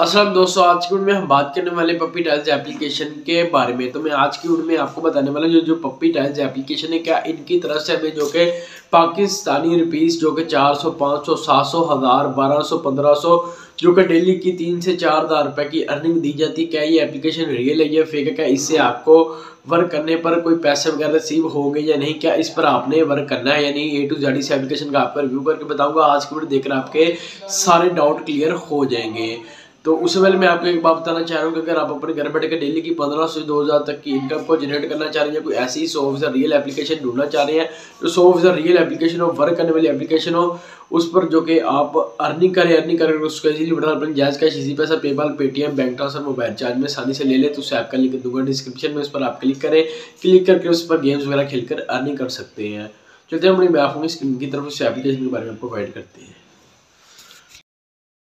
असल दोस्तों, आज की वीडियो में हम बात करने वाले पप्पी टाइल्स एप्लीकेशन के बारे में। तो मैं आज की वीडियो में आपको बताने वाला जो जो पप्पी टाइल्स एप्लीकेशन है, क्या इनकी तरफ़ से हमें जो कि पाकिस्तानी रुपीस जो कि 400 500 700 हज़ार 1200 1500 जो कि डेली की तीन से चार हज़ार रुपये की अर्निंग दी जाती है। क्या ये एप्लीकेशन रियल है, या फेक है? क्या इससे आपको वर्क करने पर कोई पैसे वगैरह रिसीव होंगे या नहीं? क्या इस पर आपने वर्क करना है या नहीं? ए टू जेड इस एप्लीकेशन का आपका रिव्यू करके बताऊँगा। आज की वीडियो देखकर आपके सारे डाउट क्लियर हो जाएँगे। तो उससे पहले मैं आपको एक बात बताना चाह रहा हूँ कि अगर आप अपने घर बैठे के डेली की पंद्रह से दो हज़ार तक की इनकम को जनरेट करना चाह रहे हैं कोई ऐसी सौ फ़ीसद रियल एप्लीकेशन ढूंढना चाह रहे हैं तो सौ फ़ीसद रियल एप्लीकेशन हो वर्क करने वाली एप्लीकेशन हो, उस पर जो कि आप अर्निंग करें अर्निंग करें उसको इजीली बढ़ा अपने जायज़ कैश इसी पैसा PayPal Paytm bank transfer mobile charge में आसानी से ले लें तो उस ऐप का लिंक दूँगा डिस्क्रिप्शन में, उस पर आप क्लिक करें क्लिक करके उस पर गेम्स वगैरह खेलकर अर्निंग कर सकते हैं। चलते हैं अपनी बैफ स्क्रीन की तरफ़, उस एप्लीकेशन के बारे में प्रोवाइड करते हैं।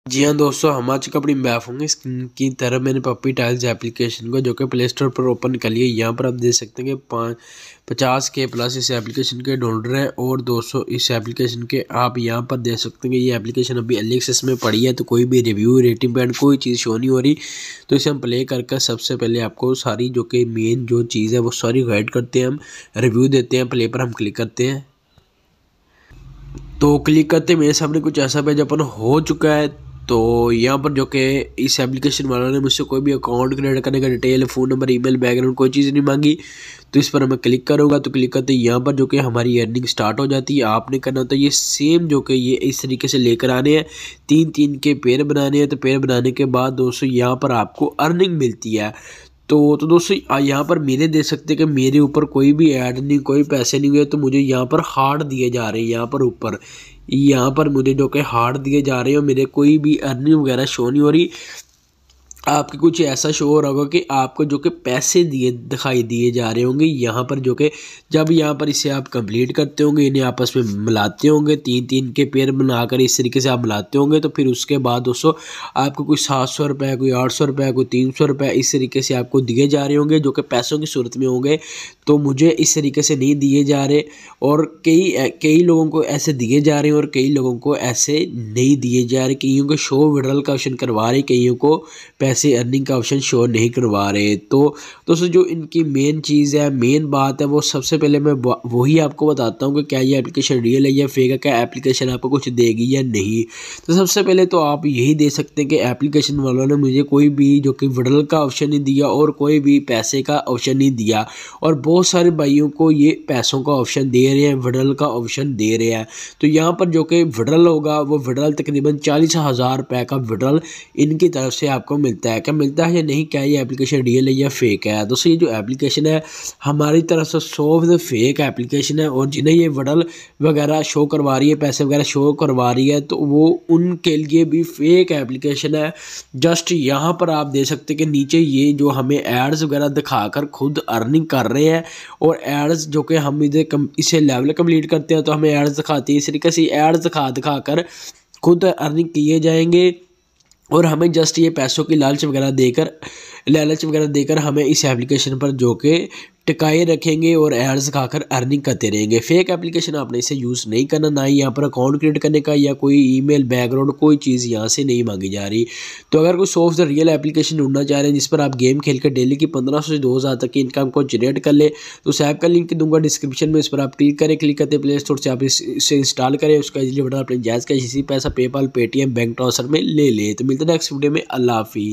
जी हाँ दोस्तों, हम आज अपनी मैप होंगे इसकी तरह। मैंने पप्पी टाइल्स एप्लीकेशन को, जो कि प्ले स्टोर पर ओपन कर लिया यहाँ पर आप देख सकते हैं कि पाँच, पचास के प्लस इस एप्लीकेशन के रहे हैं। और दोस्तों, इस एप्लीकेशन के आप यहाँ पर देख सकते हैं कि ये एप्लीकेशन अभी एक्सेस में पड़ी है तो कोई भी रिव्यू रेटिंग बैंड कोई चीज़ शो नहीं हो रही। तो इसे हम प्ले करके सबसे पहले आपको सारी जो कि मेन जो चीज़ है, वो सारी गाइड करते हैं। हम रिव्यू देते हैं प्ले पर हम क्लिक करते हैं। तो क्लिक करते मेरे सामने कुछ ऐसा पेज अपन हो चुका है। तो यहाँ पर जो कि इस एप्लीकेशन वालों ने मुझसे कोई भी अकाउंट क्रिएट करने का detail phone number email background कोई चीज़ नहीं मांगी। तो इस पर मैं क्लिक करूँगा तो क्लिक करते यहाँ पर जो कि हमारी अर्निंग स्टार्ट हो जाती है। आपने करना होता है ये सेम जो कि ये इस तरीके से लेकर आने हैं। तीन तीन के पेड़ बनाने हैं तो पेड़ बनाने के बाद दोस्तों यहाँ पर आपको अर्निंग मिलती है। तो तो दोस्तों यहाँ पर मेरे देख सकते कि मेरे ऊपर कोई भी ऐड नहीं, कोई पैसे नहीं हुए तो मुझे यहाँ पर हार्ड दिए जा रहे हैं, यहाँ पर ऊपर। यहाँ पर मुझे जो कि हार्ड दिए जा रहे हैं और मेरे कोई भी अर्निंग वगैरह शो नहीं हो रही। आपके कुछ ऐसा शो हो रहा होगा कि आपको जो कि पैसे दिए, दिखाई दिए जा रहे होंगे यहाँ पर, जो कि जब यहाँ पर इसे आप कंप्लीट करते होंगे, इन्हें आपस में मिलाते होंगे तीन तीन के पेयर बनाकर इस तरीके से आप मिलाते होंगे तो फिर उसके बाद दोस्तों आपको कोई सात सौ रुपये कोई आठ सौ रुपये कोई तीन सौ रुपये इस तरीके से आपको दिए जा रहे होंगे, जो कि पैसों की सूरत में होंगे। तो मुझे इस तरीके से नहीं दिए जा रहे, और कई कई लोगों को ऐसे दिए जा रहे हैं और कई लोगों को ऐसे नहीं दिए जा रहे। कईयों को शो विड्रल का ऑप्शन करवा रहे कईयों को पैसे अर्निंग का ऑप्शन शो नहीं करवा रहे तो दोस्तों जो इनकी मेन चीज़ है मेन बात है, वो सबसे पहले मैं वही आपको बताता हूँ कि क्या ये एप्लीकेशन रियल है या फेक है, क्या एप्लीकेशन आपको कुछ देगी या नहीं। तो सबसे पहले तो आप यही दे सकते हैं कि एप्लीकेशन वालों ने मुझे कोई भी, जो कि विड्रल का ऑप्शन नहीं दिया और कोई भी पैसे का ऑप्शन नहीं दिया, और बहुत सारे भाइयों को ये पैसों का ऑप्शन दे रहे हैं, विड्रल का ऑप्शन दे रहे हैं। तो यहाँ पर जो कि विड्रल होगा, वो विड्रल तकरीबन चालीस हज़ार रुपये का विड्रल इनकी तरफ़ से आपको मिलता है? क्या मिलता है या नहीं? क्या ये एप्लीकेशन रियल है या फेक है? दोस्तों ये जो एप्लीकेशन है, हमारी तरफ़ से सो फेक एप्लीकेशन है और जिन्हें ये विड्रल वगैरह शो करवा रही है, पैसे वगैरह शो करवा रही है तो वो उनके लिए भी फेक एप्लीकेशन है। जस्ट यहाँ पर आप देख सकते कि नीचे ये जो हमें एड्स वगैरह दिखाकर खुद अर्निंग कर रहे हैं और एड्स जो कि हम इधर कम, इसे लेवल कंप्लीट करते हैं तो हमें एड्स दिखाती है। इस तरीके से एड्स दिखा दिखा कर खुद अर्निंग किए जाएँगे। और हमें जस्ट ये पैसों की लालच वगैरह देकर लालच वगैरह देकर हमें इस एप्लीकेशन पर जो कि टिकाए रखेंगे और एड्स खाकर अर्निंग करते रहेंगे। फेक एप्लीकेशन आपने इसे यूज़ नहीं करना, ना ही यहाँ पर अकाउंट क्रिएट करने का या कोई ईमेल बैकग्राउंड कोई चीज़ यहाँ से नहीं मांगी जा रही। तो अगर कोई सॉफ्ट रियल एप्लीकेशन ढूंढना चाह रहे हैं, जिस पर आप गेम खेल कर डेली की पंद्रह सौ दो हज़ार तक की इनकम को जनरेट कर ले तो उस ऐप का लिंक दूँगा डिस्क्रिप्शन में इस पर आप क्लिक करें क्लिक करते प्ले स्टोर से आप इसे इंस्टॉल करें, उसका इजिली बटन अपने जायज़ का इसी पैसा पेपाल पेटीएम बैंक ट्रांसफ़र में ले लें। तो मिलते नेक्स्ट वीडियो में, अल्लाह हाफी